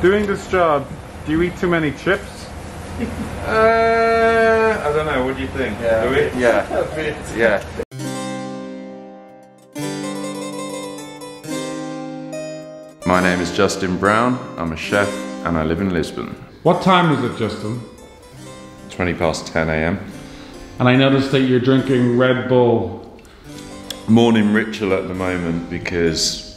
Doing this job, do you eat too many chips? Uh, I don't know. What do you think? Yeah. Do we? Yeah. A bit. Yeah. My name is Justin Brown. I'm a chef and I live in Lisbon. What time is it, Justin? 20 past 10 a.m. And I noticed that you're drinking Red Bull. Morning ritual at the moment because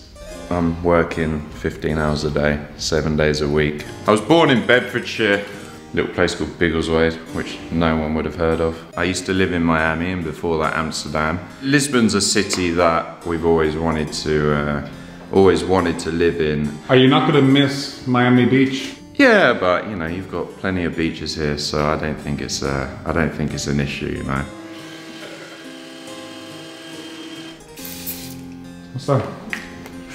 I'm working 15 hours a day, seven days a week. I was born in Bedfordshire, a little place called Biggleswade, which no one would have heard of. I used to live in Miami and before that Amsterdam. Lisbon's a city that we've always wanted to, uh, always wanted to live in. Are you not going to miss Miami Beach? Yeah, but you know, you've got plenty of beaches here, so I don't think it's uh, I don't think it's an issue, you know. What's that?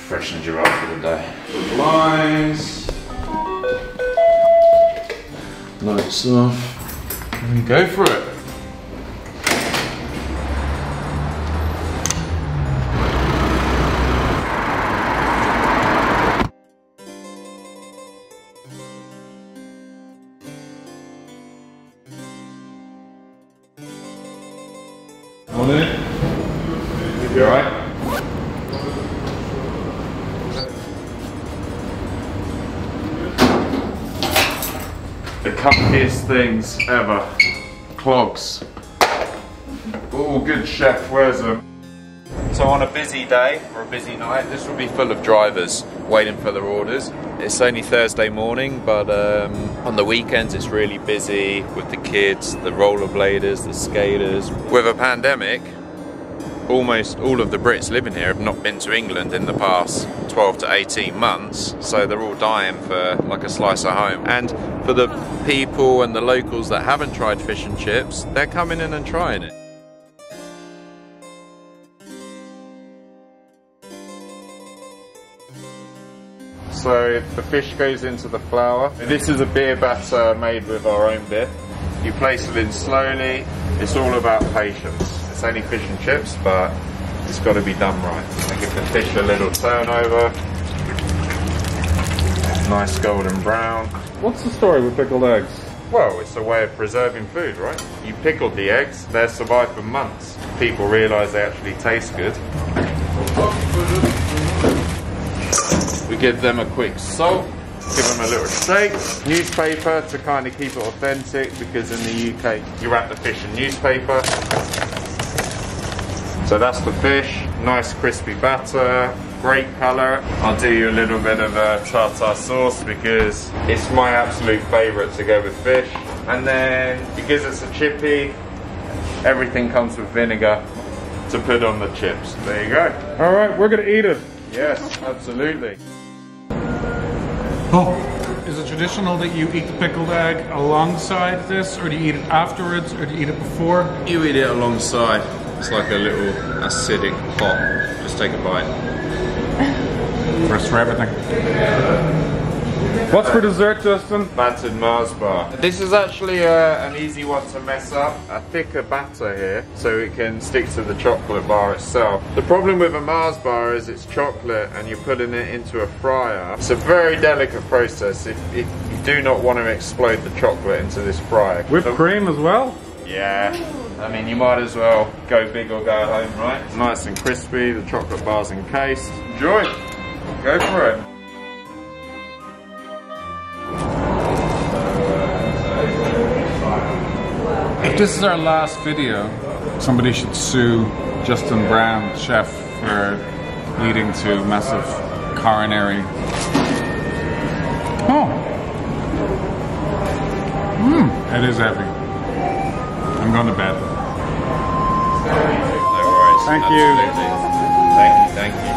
Freshens you up for the day. Blinds. Lights off. And go for it. One in it? You alright? The comfiest things ever. Clogs. Oh, good chef wears them. So on a busy day or a busy night, this will be full of drivers waiting for their orders. It's only Thursday morning, but um, on the weekends it's really busy with the kids, the rollerbladers, the skaters. With a pandemic, almost all of the Brits living here have not been to England in the past 12 to 18 months, so they're all dying for like a slice of home. And for the people and the locals that haven't tried fish and chips, they're coming in and trying it. So the fish goes into the flour. This is a beer batter made with our own beer. You place it in slowly. It's all about patience. It's only fish and chips, but it's got to be done right. I give the fish a little turnover. Nice golden brown. What's the story with pickled eggs? Well, it's a way of preserving food, right? You pickled the eggs, they survive for months. People realise they actually taste good. We give them a quick salt, give them a little shake. Newspaper to kind of keep it authentic because in the UK you wrap the fish in newspaper. So that's the fish, nice crispy batter, great colour. I'll do you a little bit of a tartar sauce because it's my absolute favourite to go with fish. And then because it's a chippy, everything comes with vinegar to put on the chips. There you go. All right, we're going to eat it. Yes, absolutely. Oh. Is it traditional that you eat the pickled egg alongside this, or do you eat it afterwards, or do you eat it before? You eat it alongside. It's like a little acidic pot. Just take a bite. First for everything. What's for dessert, Justin? Battered Mars bar. This is actually uh, an easy one to mess up. A thicker batter here, so it can stick to the chocolate bar itself. The problem with a Mars bar is it's chocolate and you're putting it into a fryer. It's a very delicate process. If, if you do not want to explode the chocolate into this fryer. Whipped The- cream as well? Yeah. I mean, you might as well go big or go home, right? Nice and crispy, the chocolate bar's encased. Enjoy. Go for it. If this is our last video, somebody should sue Justin Brown, chef, for leading to massive coronary. Oh. Mmm, it is heavy. I'm going to bed. No worries. Thank you. Thank you, thank you.